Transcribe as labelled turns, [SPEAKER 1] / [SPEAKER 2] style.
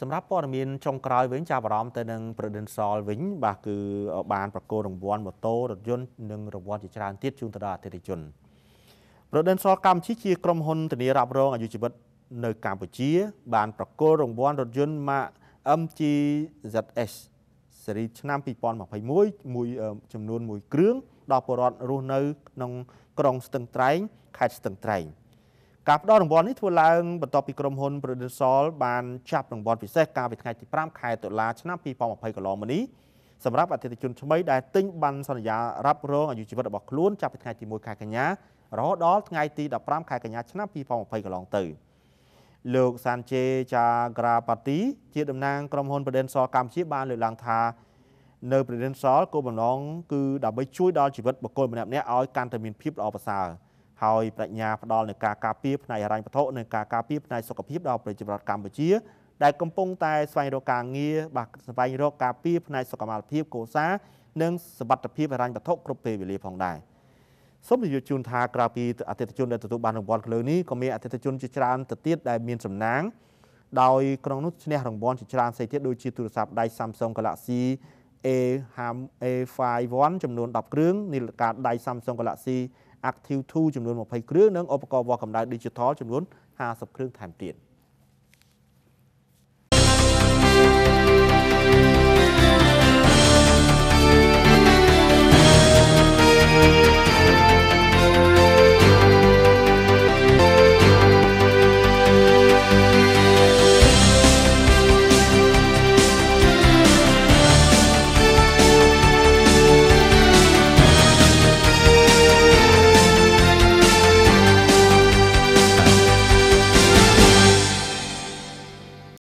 [SPEAKER 1] សម្រាប់ព័ត៌មានចុងក្រោយវិញចាប់អារម្មណ៍ទៅនឹងប្រឌិនសលវិញបាទគឺបានប្រកួតរង្វាន់ម៉ូតូរថយន្តនិងរង្វាន់ជាច្រើនទៀតជូនទៅដល់អតិថិជនប្រឌិនសលកម្ពុជាជាក្រុមហ៊ុនធានារ៉ាប់រងអាយុជីវិតនៅកម្ពុជា បានប្រកួតរង្វាន់រថយន្ត Mark MG ZS ស៊េរីឆ្នាំ2021មួយចំនួនមួយគ្រឿងដល់ពលរដ្ឋរស់នៅក្នុងក្រុងស្ទឹងត្រែងខេត្តស្ទឹងត្រែង ការផ្ដល់រង្វាន់នេះធ្វើឡើងបន្ទាប់ពីក្រុមហ៊ុន Produsol បានចាប់រង្វាន់ពិសេសកាលពីថ្ងៃទី5ខែតុលាឆ្នាំ2020កន្លងមកនេះសម្រាប់អតិថិជនថ្មីដែលទិញបានសន្យារ៉ាប់រងអាយុជីវិតរបស់ខ្លួនចាប់ពីថ្ងៃទី1ខែកញ្ញារហូតដល់ថ្ងៃទី15ខែកញ្ញាឆ្នាំ2020កន្លងទៅលោកសានជេចាក្រាប៉ាទីជាតំណាងក្រុមហ៊ុន Prudential កម្ពុជាបានលើកឡើងថានៅ Prudential គោលបំណងគឺដើម្បីជួយដល់ជីវិតបុគ្គលម្នាក់ៗឲ្យកាន់តែមានភាពល្អប្រសើរ ហើយប្រាជ្ញាផ្ដល់នូវការការពារផ្នែកហិរញ្ញវត្ថុនិងការការពារផ្នែកសុខភាពដល់ប្រជាពលរដ្ឋកម្ពុជា ដែលកំពុងតែស្វែងរកការងារបាទស្វែងរកការពារផ្នែកសុខុមាលភាពគោលសារនិងសវត្ថភាពហិរញ្ញវត្ថុគ្រប់ពេលវេលាផងដែរសូមជម្រាបជូនថាក្រៅពីអតិថិជនដែលទទួលបានរង្វាន់លើនេះក៏មានអតិថិជនជាច្រើនទៅទៀតដែលមានសំណាងដោយក្នុងនោះឈ្នះរង្វាន់ជាច្រើនផ្សេងទៀតដូចជាទូរស័ព្ទដៃ Samsung Galaxy A51 ចំនួន10គ្រឿងនាឡិកាដៃ Samsung Galaxy Active 2ចំនួន20គ្រឿងនិងឧបករណ៍វាស់កម្ដៅ Digital ចំនួន50គ្រឿងថែមទៀត។